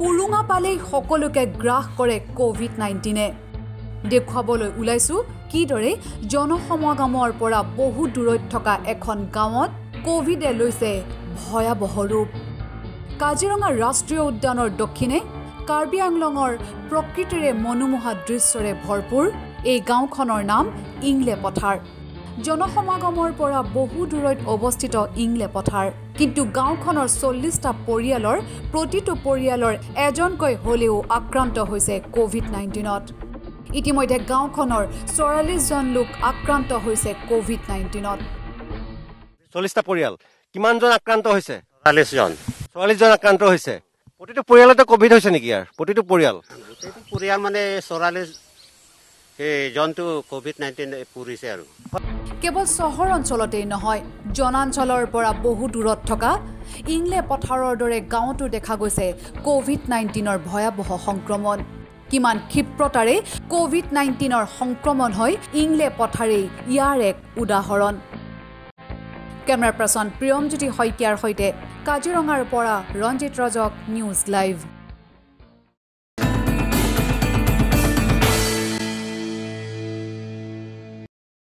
সুৰুঙা পালেই সকলোকে গ্ৰাস কৰে কভিড নাইণ্টিনে দেখুৱাবলৈ ওলাইছোঁ কিদৰে জনসমাগমৰ পৰা বহু দূৰৈত থকা এখন গাঁৱত কভিডে লৈছে ভয়াৱহ ৰূপ। কাজিৰঙা ৰাষ্ট্ৰীয় উদ্যানৰ দক্ষিণে কাৰ্বি আংলঙৰ প্ৰকৃতিৰে মনোমোহা দৃশ্যৰে ভৰপূৰ। এই গাঁওখনৰ নাম ইংলে পথাৰ। জনসমাগমৰ পৰা বহু দূৰৈত অৱস্থিত ইংলে পথাৰ। কিন্তু গাঁওখনৰ চল্লিছটা পৰিয়ালৰ প্ৰতিটো পৰিয়ালৰ এজনকৈ হ'লেও আক্ৰান্ত হৈছে কভিড নাইণ্টিনত ইতিমধ্যে গাঁওখনৰ চৌৰাল্লিছজন লোক আক্ৰান্ত হৈছে কভিড নাইণ্টিনত চল্লিছটা পৰিয়াল কিমানজন আক্ৰান্ত হৈছে? চল্লিছজন চৌৰাল্লিছজন আক্ৰান্ত হৈছে। প্ৰতিটো পৰিয়ালতে কভিড হৈছে নেকি ইয়াৰ? প্ৰতিটো পৰিয়াল? পৰিয়াল মানে চৌৰাল্লিছ কেৱল চহৰ অঞ্চলতেই নহয় জনাঞ্চলৰ পৰা বহু দূৰত থকা ইংলে পথাৰৰ দৰে গাঁৱতো দেখা গৈছে কভিড নাইণ্টিনৰ ভয়াৱহ সংক্ৰমণ। কিমান ক্ষিপ্ৰতাৰে কভিড নাইণ্টিনৰ সংক্ৰমণ হয় ইংলে পথাৰেই ইয়াৰ এক উদাহৰণ। কেমেৰা পাৰ্চন প্ৰিয়মজ্যোতি শইকীয়াৰ সৈতে কাজিৰঙাৰ পৰা ৰঞ্জিত ৰজক নিউজ লাইভ।